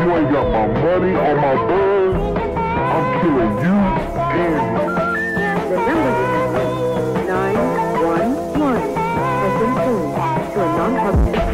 you ain't got my money on my bird, I'm killing you and Remember your number, 911, has been changed to a non-public.